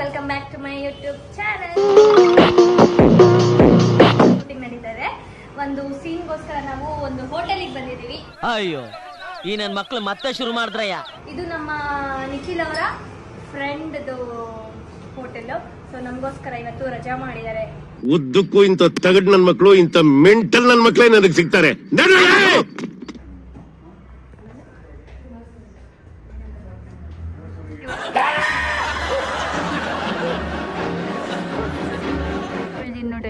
Welcome back to my YouTube channel ನಡೀತಾರೆ ಒಂದು ಸೀನ್ಗೋಸ್ಕರ ನಾವು ಒಂದು ಹೋಟೆಲಿಗೆ ಬಂದಿದ್ದೀವಿ. ಅಯ್ಯೋ ಈ ನನ್ನ ಮಕ್ಕಳು ಮತ್ತೆ ಶುರು ಮಾಡಿದ್ರಯ್ಯ. ಇದು ನಮ್ಮ ನಿಖಿಲ್ ಅವರ ಫ್ರೆಂಡ್ದು ಹೋಟೆಲ್ ಸೊ ನಮಗೋಸ್ಕರ ಇವತ್ತು ರಜಾ ಮಾಡಿದ್ದಾರೆ. ಉದ್ದಕ್ಕೂ ಇಂಥ ತಗಡ್ ನನ್ ಮಕ್ಕಳು ಇಂಥ ಮೆಂಟಲ್ ನನ್ ಮಕ್ಕಳೇ ನನಗೆ ಸಿಗ್ತಾರೆ.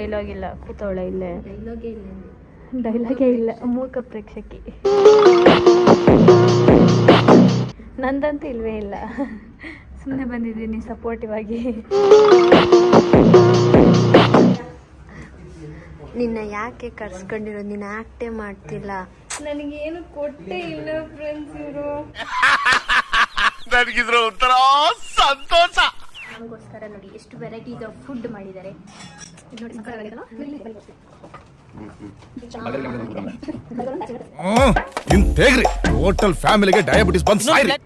ಡೈಲಾಗ್ ಇಲ್ಲ. ಕೂತವಳ ಇಲ್ಲೇ. ಡೈಲಾಗೇ ಇಲ್ಲ. ಮೂಕ ಪ್ರೇಕ್ಷಕಿ. ನಂದಂತೂ ಇಲ್ವೇ ಇಲ್ಲ. ಸುಮ್ಮನೆ ಬಂದಿದ್ದೀನಿ ಸಪೋರ್ಟಿವ್ ಆಗಿ. ನಿನ್ನ ಯಾಕೆ ಕರ್ಸ್ಕೊಂಡಿರೋ? ನಿನ್ನ ಆಕ್ಟೇ ಮಾಡ್ತಿಲ್ಲ. ನನಗೇನು ಕೊಟ್ಟೆ ಇಲ್ಲ ಫ್ರೆಂಡ್ಸ್ ಇವರು. ನನಗಿದ್ರ ಒಂಥರ ಸಂತೋಷ. ನಮಗೋಸ್ಕರ ನೋಡಿ ಎಷ್ಟು ವೆರೈಟಿ ಆಫ್ ಫುಡ್ ಮಾಡಿದ್ದಾರೆ. ಸಕ್ಕತ್ತಾಗಿದೆಯಲ್ಲ? ಇಂತೇಗ್ರಿ ಟೋಟಲ್ ಫ್ಯಾಮಿಲಿಗೆ ಡಯಾಬಿಟಿಸ್ ಬಂದ್ ಸಾಯ್ರಿ.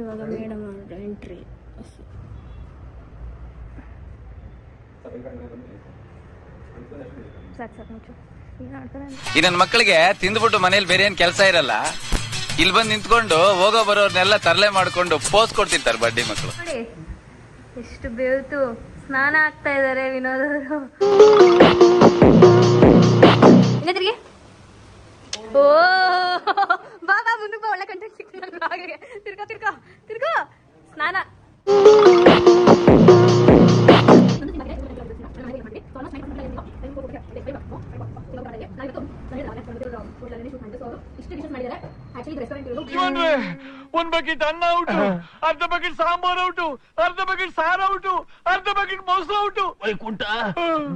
ಇವಾಗ ಮೇಡಮ್ ಅವ್ರ ಎಂಟ್ರಿ ಸಾಕು ಸಾಕು ಮುಚ್ಚು. ಏನು ಆಡ್ತಾರೆ ಈ ನನ್ನ ಮಕ್ಕಳಿಗೆ ತಿಂದ್ಬಿಟ್ಟು ಮನೇಲಿ ಬೇರೆ ಏನ್ ಕೆಲಸ ಇರಲ್ಲ ಇಲ್ಲಿ ಬಂದು ನಿಂತ್ಕೊಂಡು ಹೋಗೋ ಬರೋರ್ನೆಲ್ಲ ತರಲೆ ಮಾಡ್ಕೊಂಡು ಪೋಸ್ ಕೊಡ್ತಿರ್ತಾರೆ ಬಡ್ಡಿ ಮಕ್ಕಳು ನೋಡಿ ಎಷ್ಟು ಬೇವ್ತು. ಸ್ನಾನ ಆಗ್ತಾ ಇದ್ದಾರೆ ವಿನೋದ್ ಅವರು. ಇನ್ನೊಂದ್ರಿಗೆ ಓ ಬಾ ಬಾ ಮುಂದಕ್ಕೆ ಬಾ ಒಳ್ಳೆ ಕಂಟೆಂಟ್ ಒಂದ್ ಬಕೆಟ್ ಅನ್ನ ಔಟು ಅರ್ಧ ಬಕೆಟ್ ಸಾಂಬಾರ್ ಔಟು ಅರ್ಧ ಬಕೆಟ್ ಸಾರ ಔಟು ಅರ್ಧ ಬಕೆಟ್ ಮೊಸರು ಔಟು. ವೈಕುಂಠ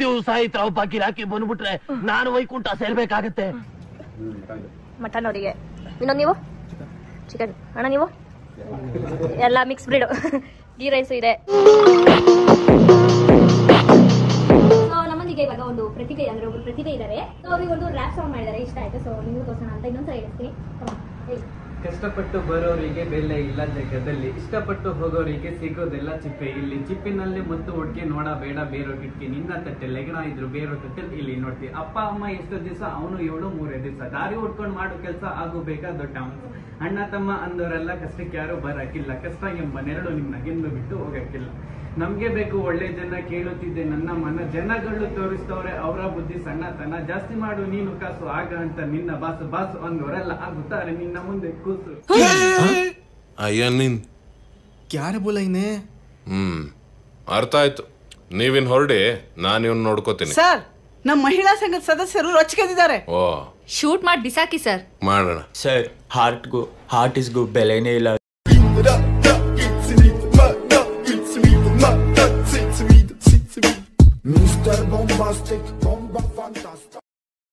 ದಿವಸ ಆಯ್ತು ಅವ್ ಬಾಕಿ ಹಾಕಿ ಬಂದ್ಬಿಟ್ರೆ ನಾನು ವೈಕುಂಠ ಸೇರ್ಬೇಕಾಗತ್ತೆ. ಮಟನ್ ಅವರಿಗೆ. ಇನ್ನೊಂದು ನೀವು? ಚಿಕನ್ ಅಣ್ಣ ನೀವು? ಎಲ್ಲ ಮಿಕ್ಸ್ ಬ್ರೀಡ್ ಗೀ ರೈಸ್ ಇದೆ. ಒಂದು ಪ್ರತಿಭೆ, ಅಂದ್ರೆ ಒಬ್ರು ಪ್ರತಿಭೆ ಇದ್ದಾರೆ ಅವ್ರಿಗೆ ಒಂದು ರ್ಯಾಪ್ ಸಾಂಗ್ ಮಾಡಿದ್ದಾರೆ ಇಷ್ಟ ಆಯ್ತು? ಸೊ ನೀವು ತೋರ್ಸೋಣ ಅಂತ ಇನ್ನೊಂದ್ಸಲ ಹೇಳ್ತೀನಿ. ಕಷ್ಟಪಟ್ಟು ಬರೋರಿಗೆ ಬೆಲೆ ಇಲ್ಲ ಜಗದಲ್ಲಿ. ಇಷ್ಟಪಟ್ಟು ಹೋಗೋರಿಗೆ ಸಿಗೋದೆಲ್ಲ ಚಿಪ್ಪೆ. ಇಲ್ಲಿ ಚಿಪ್ಪಿನಲ್ಲಿ ಮತ್ತು ಹುಡುಗಿ ನೋಡ ಬೇಡ, ಬೇರೋ ಕಿಟ್ಕಿ ನಿನ್ನ ತಟ್ಟೆ. ಲೆಗಣ ಇದ್ರು ಬೇರೋ ತಟ್ಟೆ. ಇಲ್ಲಿ ನೋಡ್ತಿ, ಅಪ್ಪ, ಅಮ್ಮ ಎಷ್ಟು ದಿವಸ ಅವನು ಏಳು ಮೂರೇ ದಿವಸ. ದಾರಿ ಉಟ್ಕೊಂಡು ಮಾಡೋ, ಕೆಲಸ ಆಗು ಬೇಕಾ ದೊಡ್ಡ ಅಣ್ಣ, ತಮ್ಮ ಅಂದವರೆಲ್ಲ ಕಷ್ಟಕ್ಕೆ ಯಾರು ಬರಕ್ಕಿಲ್ಲ ಕಷ್ಟ ಎಂಬ ನೆರಳು ನಿಮ್ಮ ಗೆಂದು ಬಿಟ್ಟು ಹೋಗಕ್ಕಿಲ್ಲ. ನಮ್ಗೆ ಬೇಕು ಒಳ್ಳೆ ಜನ ಕೇಳುತ್ತಿದ್ದೆ. ನನ್ನ ಮನ ಜನಗಳು ತೋರಿಸ್ತವ್ರೆ ಅವರ ಬುದ್ಧಿ ಸಣ್ಣತನ. ಜಾಸ್ತಿ ಮಾಡು ನೀನು ಕಾಸು ಆಗ ಅಂತ ನಿನ್ನ ಬಾಸು ಬಾಸು ಅಂದವರೆಲ್ಲ ಆಗುತ್ತಾರೆ. ನಿನ್ನ ಮುಂದೆ ಕೂಸು. ಅಯ್ಯ ನಿನ್ ಕ್ಯಾರ ಬೋಲ ಇನೇ ಹ್ಮ್ ಅರ್ಥ ಆಯ್ತು. ನೀವಿನ್ ಹೊರಡಿ ನಾನು ಇವ್ನ ನೋಡ್ಕೋತೀನಿ. ಸರ್ ನಮ್ಮ ಮಹಿಳಾ ಸಂಘದ ಸದಸ್ಯರು ರೊಚ್ಚಿಗೆದಿದ್ದಾರೆ ಓ. ಶೂಟ್ ಮಾಡಿ ಬಿಸಾಕಿ ಸರ್. ಮಾಡೋಣ. ಸರ್ ಹಾರ್ಟ್ಗೂ ಹಾರ್ಟಿಸ್ಗೂ ಬೆಲೆನೇ ಇಲ್ಲ.